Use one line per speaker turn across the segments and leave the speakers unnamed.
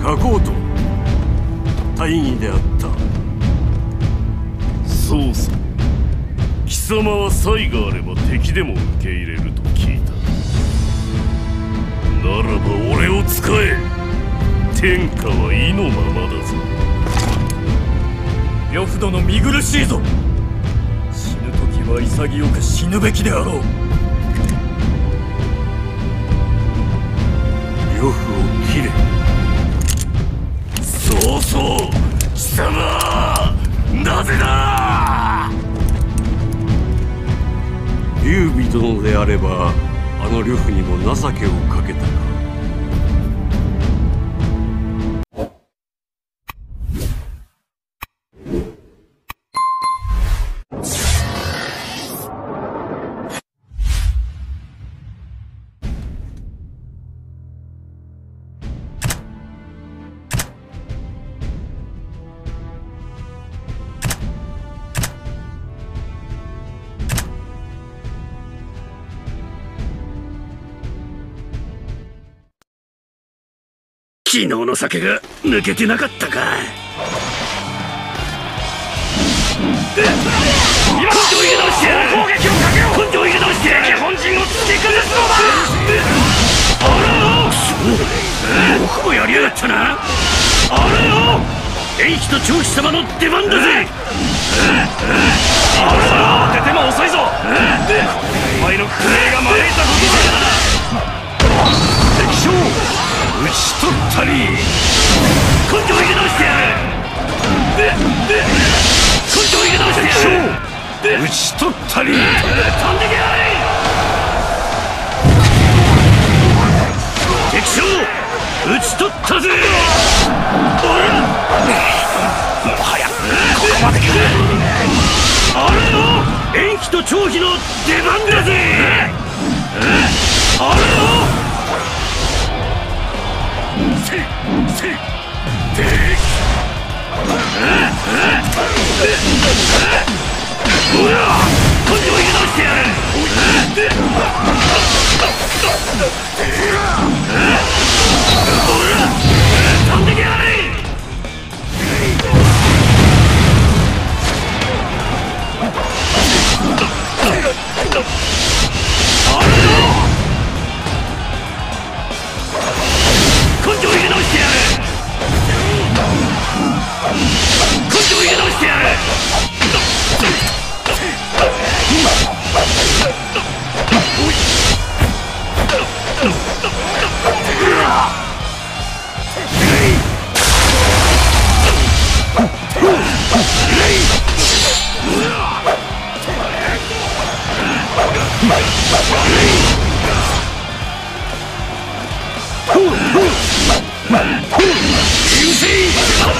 書こうと。大義であった。
そうさ。貴様は才があれば敵でも受け入れると聞いた。ならば俺を使え。天下は意のままだぞ。
呂布殿見苦しいぞ。死ぬ時は潔く死ぬべきであろう。
あればあの呂布にも情けをかけたか。
昨日の酒が抜けてなかったか。今根性入れ直してやる攻撃をかけよう根性入れ直してやる本陣を突き崩すのだあらよそうよくもやりやがったなあらよ遠飛と長飛様の出番だても遅いぞお前の苦霊が招いたことだ討ち取ったり根性入れ直してやる根性入れ直してやる討ち取ったり飛んでけやれ敵将討ち取ったぜもはやここまでかあれよ延期と長飛の出番だぜあれよせ根性入れ直してやる根性入れ直してやる。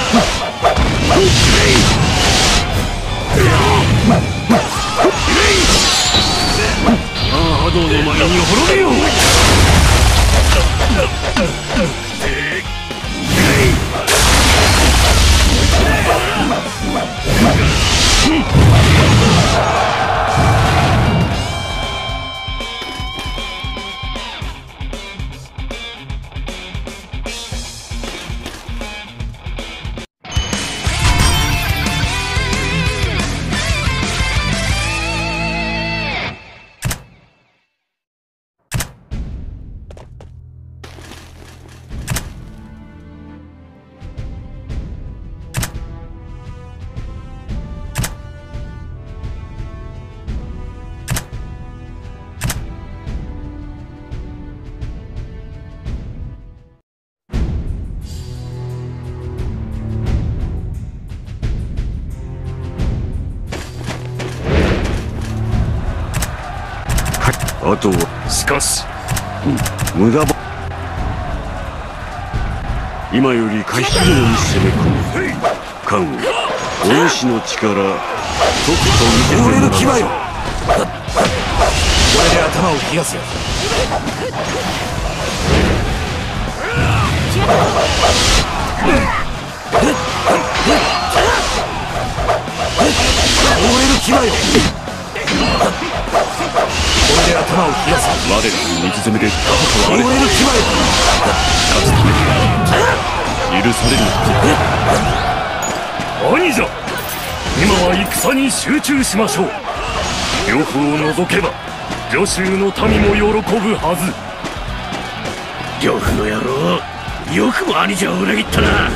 波動の前に滅びよう。
あとは
しかし。
無駄ば。今より下筆に攻め込む。関羽お主の力とくと見せてもらう
牙よこれで頭を冷やすよ俺の牙よで頭を冷やす
我らの水攻めで戦とあれ
俺の牙よ
勝つために許される
兄者今は戦に集中しましょう。呂布を除けば助州の民も喜ぶはず
呂布の野郎よくも兄者を裏切ったな。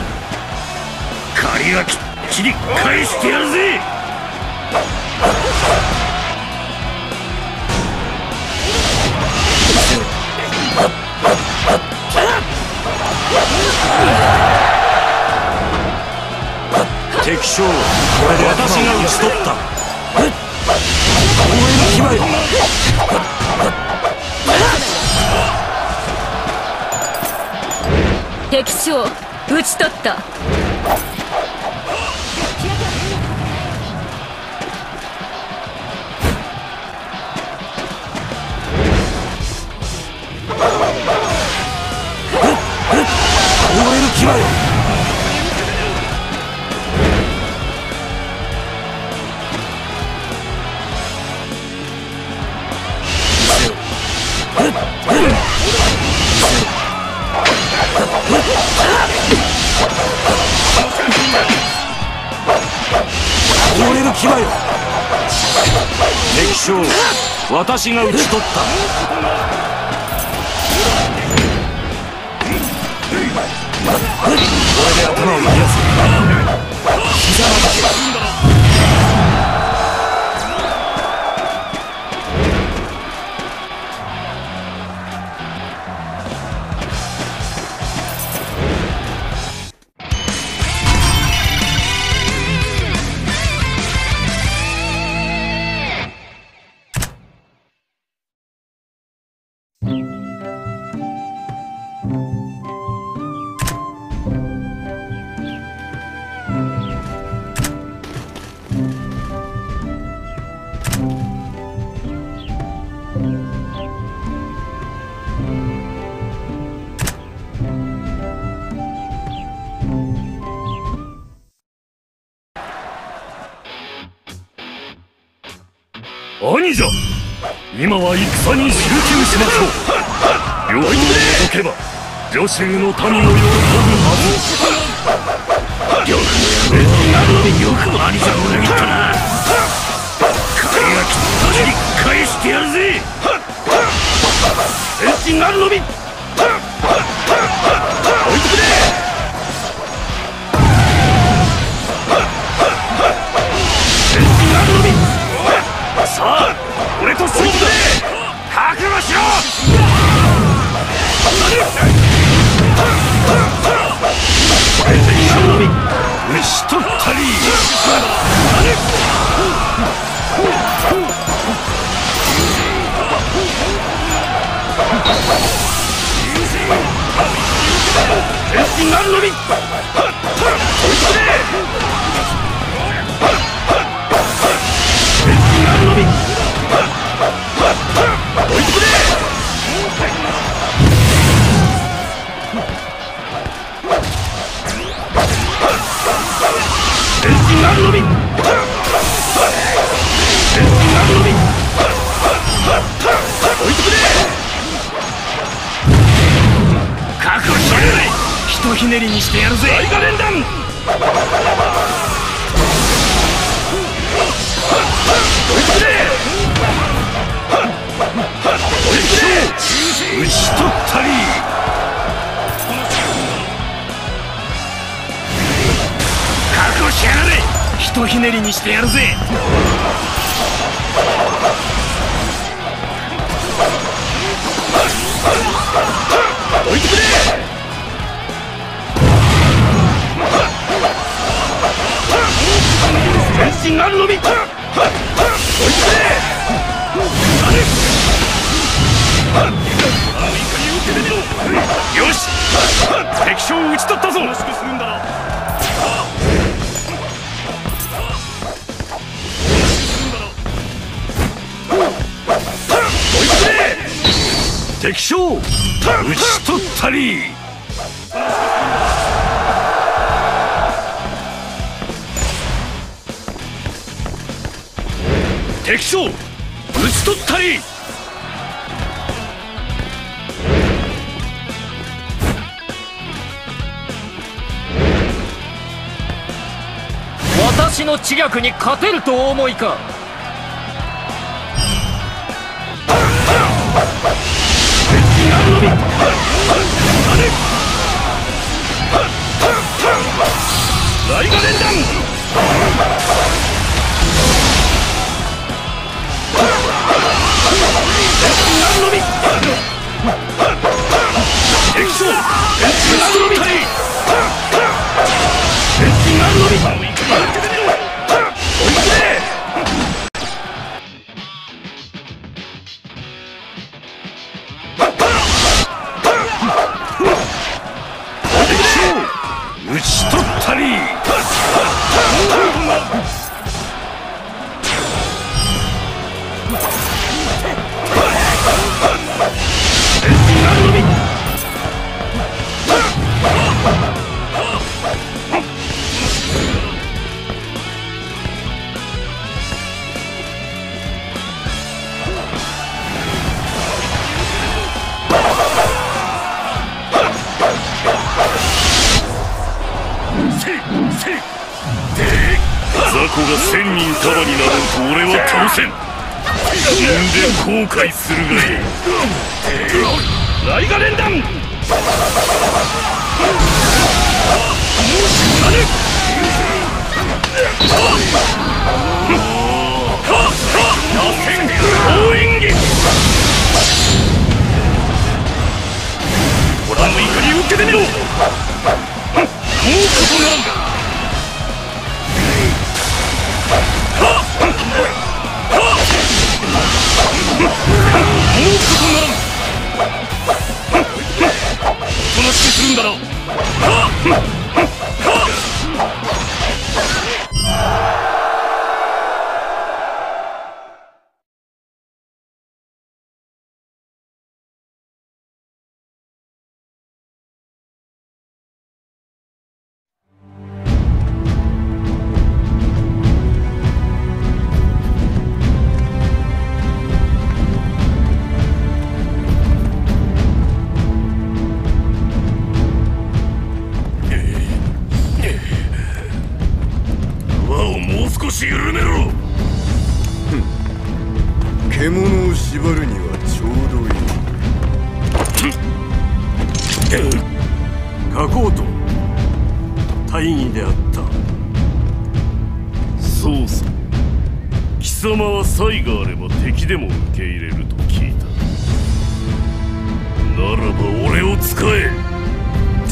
借りはきっちり返してやるぜ
敵将。私が討ち取った。
牙よ
敵将討ち取った。
私が討ち取った。
兄者今は戦に集中しましょう。両方を除けば助州の民も喜ぶは
呂布の野郎なのでよくも兄者を裏切ったな。借りはきっちり返してやるぜ。天心あるのみひとひねりにしてやるぜ。大河連弾。とひねりにしてやるぜ全身あるのみ置いてくれよし。敵将を討ち取ったぞ。追いつれ敵将討ち取ったり。敵将討ち取ったり。
私の知略に勝てるとお思いか。
雷火連弾敵将エンチナルのみエンチナルのみ。子が千人束になろうと俺は倒せん。死んで後悔するがいい。大河連弾するんだな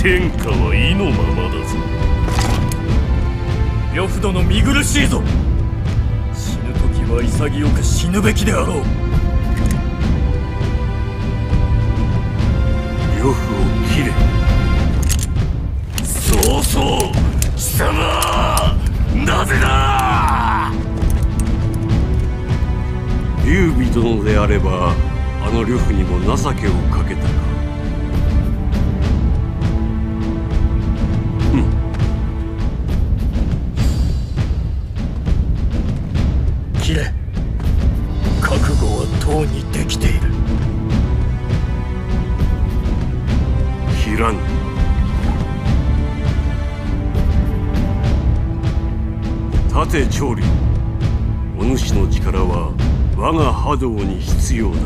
天下は意のままだぞ。
呂布殿見苦しいぞ。死ぬ時は潔く死ぬべきであろう。
呂布を切れ。
そうそう貴様なぜだ。
劉備殿であればあの呂布にも情けをかけたか。らぬ盾長領お主の力は我が波動に必要だ